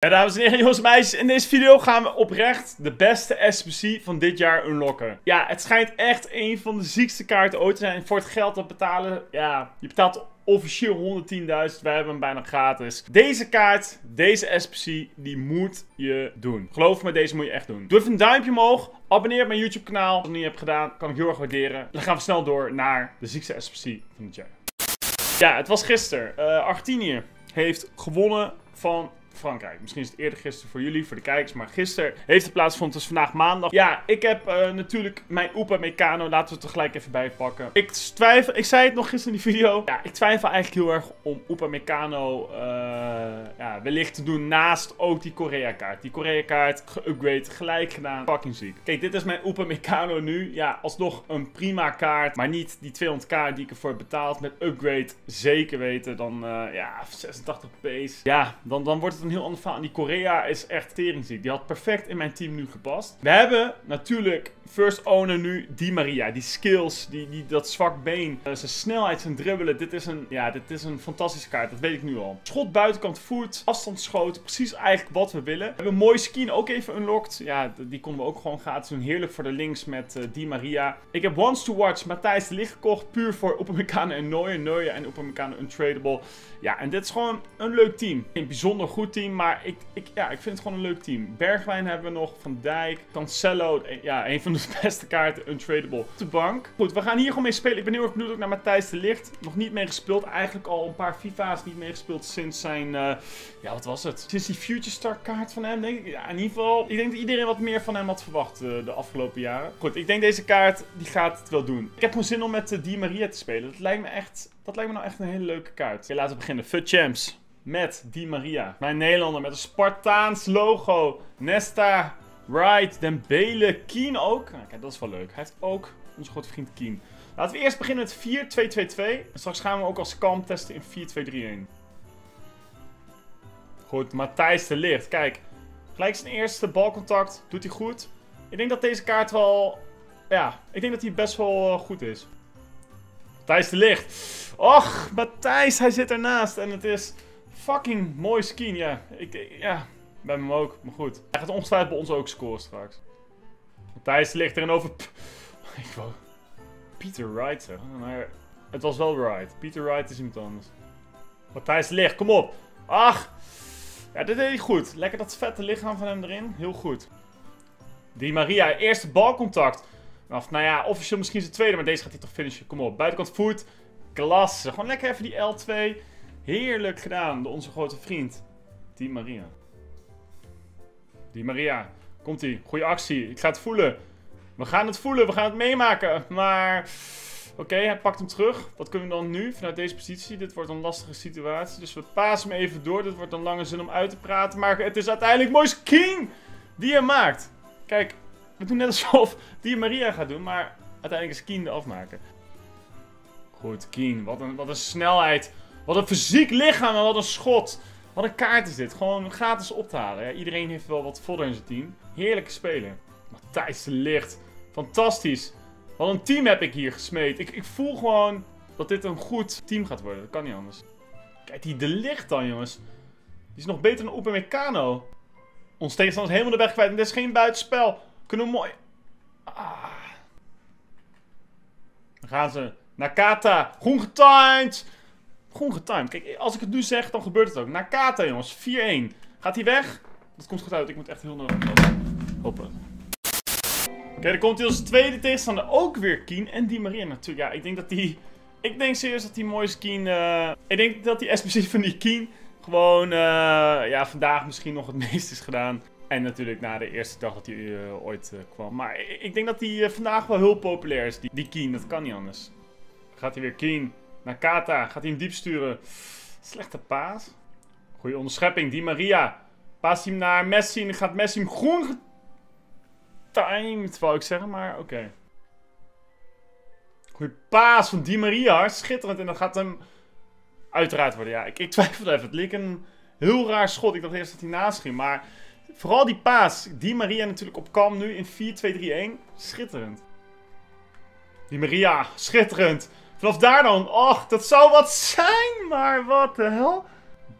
Ja, dames en heren, jongens en meisjes, in deze video gaan we oprecht de beste SPC van dit jaar unlocken. Ja, het schijnt echt een van de ziekste kaarten ooit te zijn. Voor het geld dat betalen, ja, je betaalt officieel 110.000, wij hebben hem bijna gratis. Deze kaart, deze SPC, die moet je doen. Geloof me, deze moet je echt doen. Doe even een duimpje omhoog, abonneer op mijn YouTube kanaal. Als je dat niet hebt gedaan, kan ik heel erg waarderen. Dan gaan we snel door naar de ziekste SPC van dit jaar. Ja, het was gisteren. Uh, Argentinië heeft gewonnen van Frankrijk. Misschien is het eerder gisteren voor jullie, voor de kijkers, maar gisteren heeft het plaatsgevonden. Het is vandaag maandag. Ja, ik heb uh, natuurlijk mijn Oepa Meccano. Laten we het er gelijk even bij pakken. Ik twijfel, ik zei het nog gisteren in die video. Ja, ik twijfel eigenlijk heel erg om Oepa Meccano uh, ja, wellicht te doen naast ook die Korea kaart. Die Korea kaart geupgrade, gelijk gedaan. Fucking ziek. Kijk, dit is mijn Oepa Meccano nu. Ja, alsnog een prima kaart, maar niet die 200k die ik ervoor betaald. Met upgrade zeker weten. Dan uh, ja, 86 pace. Ja, dan, dan wordt het een heel ander verhaal. die Korea is echt teringziek. Die had perfect in mijn team nu gepast. We hebben natuurlijk first owner nu Di Maria. Die skills, die, die, dat zwak been, uh, zijn snelheid, zijn dribbelen. Dit is, een, ja, dit is een fantastische kaart. Dat weet ik nu al. Schot buitenkant voet, afstandsschoten. Precies eigenlijk wat we willen. We hebben een mooie skin ook even unlocked. Ja, die konden we ook gewoon gratis doen. Heerlijk voor de links met uh, Di Maria. Ik heb Once to Watch Matthijs de Ligt gekocht. Puur voor Upamecano en Neuer. Neuer en Upamecano untradable. Ja, en dit is gewoon een leuk team. Een bijzonder goed team. Maar ik, ik, ja, ik vind het gewoon een leuk team. Bergwijn hebben we nog. Van Dijk. Cancelo. Ja, een van de beste kaarten. Untradable. De bank. Goed, we gaan hier gewoon mee spelen. Ik ben heel erg benieuwd ook naar Matthijs de Licht. Nog niet mee gespeeld. Eigenlijk al een paar FIFA's niet meegespeeld sinds zijn... Uh, ja, wat was het? Sinds die Future Star kaart van hem, ik. Ja, in ieder geval... Ik denk dat iedereen wat meer van hem had verwacht uh, de afgelopen jaren. Goed, ik denk deze kaart, die gaat het wel doen. Ik heb gewoon zin om met uh, Di Maria te spelen. Dat lijkt me echt... Dat lijkt me nou echt een hele leuke kaart. Oké, laten we beginnen. Fut Champs met Di Maria. Mijn Nederlander met een Spartaans logo. Nesta, Wright, Dembele, Keen ook. Nou, kijk, dat is wel leuk. Hij heeft ook onze grote vriend Keen. Laten we eerst beginnen met 4-2-2-2. En straks gaan we ook als kalm testen in 4-2-3-1. Goed, Matthijs de Licht. Kijk, gelijk zijn eerste balcontact. Doet hij goed. Ik denk dat deze kaart wel... Ja, ik denk dat hij best wel uh, goed is. Matthijs de Licht. Och, Matthijs, hij zit ernaast. En het is fucking mooi skin, ja. Ik, ja, bij hem ook, maar goed. Hij gaat ongetwijfeld bij ons ook scoren straks. Matthijs ligt erin over... Ik wou... Peter Wright zeg. Maar het was wel Wright. Peter Wright is iemand anders. Matthijs ligt, kom op. Ach. Ja, dit deed hij goed. Lekker dat vette lichaam van hem erin. Heel goed. Die Maria, eerste balcontact. Nou ja, officieel misschien zijn tweede, maar deze gaat hij toch finishen. Kom op, buitenkant voet. Klasse. Gewoon lekker even die L2. Heerlijk gedaan door onze grote vriend. Die Maria. Die Maria. Komt-ie. Goeie actie. Ik ga het voelen. We gaan het voelen. We gaan het meemaken. Maar... Oké, hij pakt hem terug. Wat kunnen we dan nu vanuit deze positie? Dit wordt een lastige situatie. Dus we pasen hem even door. Dit wordt een lange zin om uit te praten. Maar het is uiteindelijk Moise King die hem maakt. Kijk, we doen net alsof die Maria gaat doen. Maar uiteindelijk is Keen de afmaker. Goed, Keen. Wat een, wat een snelheid. Wat een fysiek lichaam en wat een schot. Wat een kaart is dit. Gewoon gratis op te halen. Iedereen heeft wel wat vodder in zijn team. Heerlijke speler. Matthijs de Licht. Fantastisch. Wat een team heb ik hier gesmeed. Ik, ik voel gewoon dat dit een goed team gaat worden. Dat kan niet anders. Kijk, die de licht dan, jongens. Die is nog beter dan Oepen Meccano. Ons tegenstander is helemaal de weg kwijt. En dit is geen buitenspel. Kunnen we mooi... Ah. Dan gaan ze. Nakata. Groen getimed. Groen getimed. Kijk, als ik het nu zeg, dan gebeurt het ook. Nakata, jongens. 4-1. Gaat hij weg? Dat komt goed uit. Ik moet echt heel nodig Hoppen. Oké, dan komt hij als tweede tegenstander ook weer Keen. En die Maria natuurlijk. Ja, ik denk dat die... Ik denk serieus dat die mooie Keen... Uh, ik denk dat die SPC van die Keen gewoon... Uh, ja, vandaag misschien nog het meest is gedaan. En natuurlijk na de eerste dag dat hij uh, ooit kwam. Maar ik denk dat die vandaag wel heel populair is. Die, die Keen, dat kan niet anders. Gaat hij weer Keen naar Kata. Gaat hij hem diep sturen. Slechte paas. Goeie onderschepping. Die Maria. Paas hem naar Messi. En gaat Messi hem groen getimed, wou ik zeggen. Maar oké. Okay. Goeie paas van Di Maria. Schitterend. En dat gaat hem uiteraard worden. Ja, ik, ik twijfelde even. Het leek een heel raar schot. Ik dacht eerst dat hij naast ging. Maar vooral die paas. Di Maria natuurlijk op kam nu in 4-2-3-1. Schitterend. Di Maria. Schitterend. Vanaf daar dan, och, dat zou wat zijn, maar wat de hel.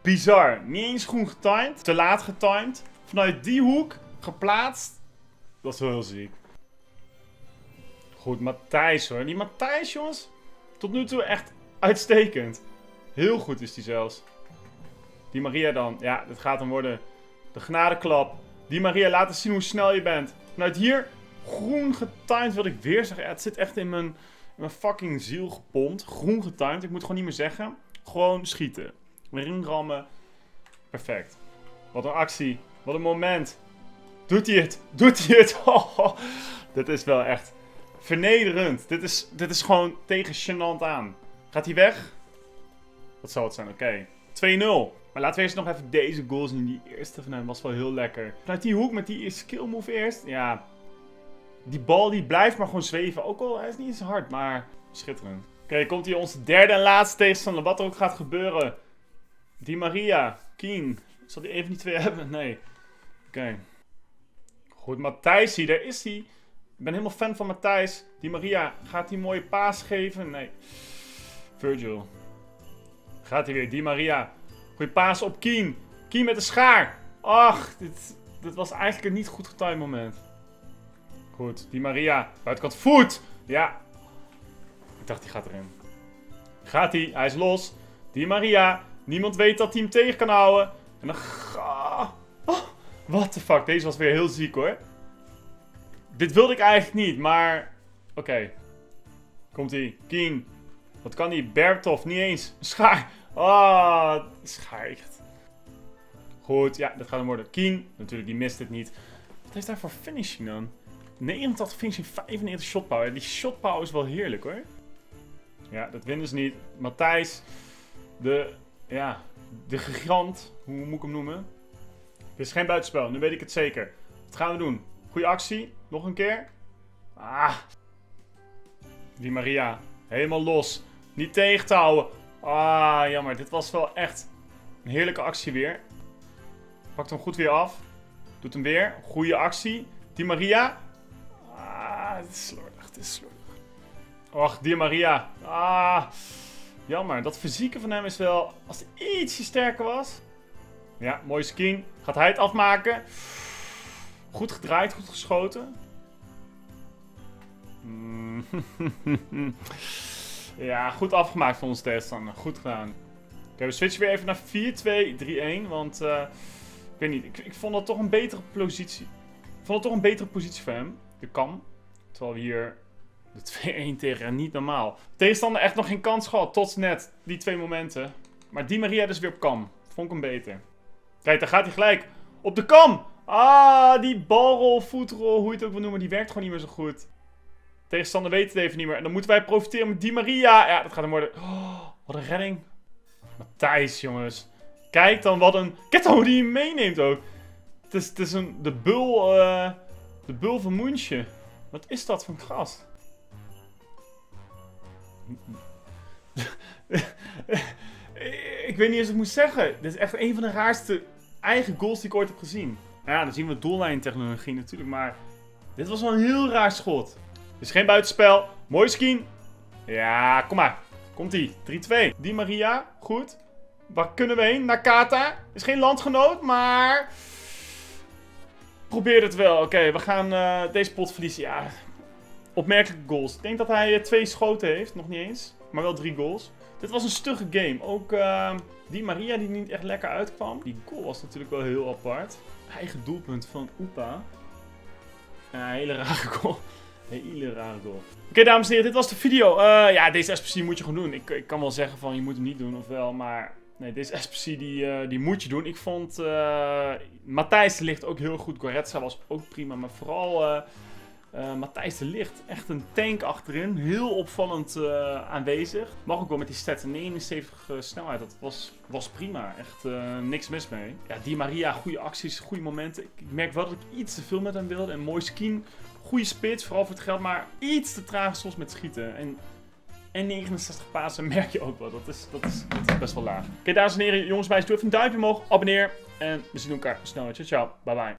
bizar. Niet eens groen getimed. Te laat getimed. Vanuit die hoek geplaatst. Dat is wel heel ziek. Goed, Matthijs hoor. Die Matthijs, jongens. Tot nu toe echt uitstekend. Heel goed is die zelfs. Die Maria dan. Ja, dit gaat hem worden. De genadeklap. Die Maria, laat eens zien hoe snel je bent. Vanuit hier, groen getimed wil ik weer. Ja, het zit echt in mijn, mijn fucking ziel gepompt. Groen getimed. Ik moet gewoon niet meer zeggen. Gewoon schieten. Erin rammen. Perfect. Wat een actie. Wat een moment. Doet hij het? Doet hij het? Oh, dit is wel echt vernederend. Dit is, dit is gewoon tegen gênant aan. Gaat hij weg? Wat zal het zijn? Oké. 2-0. Maar laten we eerst nog even deze goals zien. Die eerste van hem was wel heel lekker. Vanuit die hoek met die skill move eerst. Ja. Die bal die blijft maar gewoon zweven. Ook al hij is niet eens hard, maar schitterend. Oké, komt hier onze derde en laatste tegenstander. Wat er ook gaat gebeuren. Die Maria. Keen. Zal die even die twee hebben? Nee. Oké. Goed, Matthijs hier. Daar is hij. Ik ben helemaal fan van Matthijs. Die Maria. Gaat die mooie paas geven? Nee. Virgil. Gaat hij weer. Die Maria. Goeie paas op Keen. Keen met de schaar. Ach, dit, dit was eigenlijk een niet goed getimed moment. Goed, die Maria. Buitenkant voet. Ja. Ik dacht, die gaat erin. Gaat hij? Hij is los. Die Maria. Niemand weet dat hij hem tegen kan houden. En dan... Oh, the fuck. Deze was weer heel ziek hoor. Dit wilde ik eigenlijk niet, maar... Oké. Komt-ie. Keen. Wat kan die? Bertov, niet eens. Schaar. Ah, oh, schaar Goed, ja, dat gaat hem worden. Keen, natuurlijk, die mist het niet. Wat heeft hij voor finishing dan? 89 finishing, 95 shot power. Die shot power is wel heerlijk hoor. Ja, dat winnen ze niet. Matthijs, de, ja, de gigant, hoe moet ik hem noemen? Dit is geen buitenspel, nu weet ik het zeker. Wat gaan we doen? Goeie actie, nog een keer. Ah. Die Maria, helemaal los. Niet tegen te houden. Ah, jammer. Dit was wel echt een heerlijke actie weer. Pakt hem goed weer af. Doet hem weer. Goede actie. Die Maria. Ah, het is slordig. Het is slordig. Och, die Maria. Ah, jammer. Dat fysieke van hem is wel... Als hij ietsje sterker was. Ja, mooie skin. Gaat hij het afmaken. Goed gedraaid, goed geschoten. Mm. Ja, goed afgemaakt van ons tegenstander. Goed gedaan. Oké, we switchen weer even naar 4-2-3-1. Want, uh, ik weet niet, ik, ik, vond dat toch een betere positie. Ik vond het toch een betere positie voor hem. De kan. Terwijl we hier de 2-1 tegen niet normaal. Tegenstander echt nog geen kans gehad. Tot net die twee momenten. Maar die Maria dus weer op kam. Vond ik hem beter. Kijk, daar gaat hij gelijk. Op de kam! Ah, die balrol, voetrol, hoe je het ook wil noemen, die werkt gewoon niet meer zo goed. Tegenstander weet het even niet meer. En dan moeten wij profiteren met Di Maria. Ja, dat gaat hem worden. Oh, wat een redding. Matthijs, jongens. Kijk dan wat een... Kijk dan hoe die hem meeneemt ook. Het is, het is een, de bul... Uh, de bul van Moensje. Wat is dat een gast? ik weet niet eens wat ik moet zeggen. Dit is echt een van de raarste eigen goals die ik ooit heb gezien. Ja, dan zien we doellijntechnologie natuurlijk, maar... Dit was wel een heel raar schot. Is geen buitenspel. Mooi skin. Ja, kom maar. Komt-ie. 3-2. Die Maria. Goed. Waar kunnen we heen? Nakata. Is geen landgenoot, maar... Probeer het wel. Oké, we gaan uh, deze pot verliezen. Ja, opmerkelijke goals. Ik denk dat hij uh, twee schoten heeft. Nog niet eens. Maar wel drie goals. Dit was een stugge game. Ook uh, die Maria die niet echt lekker uitkwam. Die goal was natuurlijk wel heel apart. Eigen doelpunt van Oepa. Een hele rare goal. Hele rare goal. Oké, dames en heren, dit was de video. Ja, deze SPC moet je gewoon doen. Ik, ik kan wel zeggen van je moet hem niet doen of wel, maar... Nee, deze SPC die, uh, die moet je doen. Ik vond uh, Matthijs de Licht ook heel goed. Goretza was ook prima, maar vooral uh, Matthijs de Licht. Echt een tank achterin. Heel opvallend aanwezig. Mag ook wel met die stats 79 snelheid. Dat was, was prima. Echt niks mis mee. Ja, die Maria, goede acties, goede momenten. Ik, ik merk wel dat ik iets te veel met hem wilde. En mooi skin goede spits, vooral voor het geld, maar iets te traag soms met schieten. En, en 69 pasen merk je ook wel. Dat is, dat is, best wel laag. Oké, dames en heren, jongens, meisjes, doe even een duimpje omhoog, abonneer. En we zien elkaar snel. Ciao, ciao. Bye bye.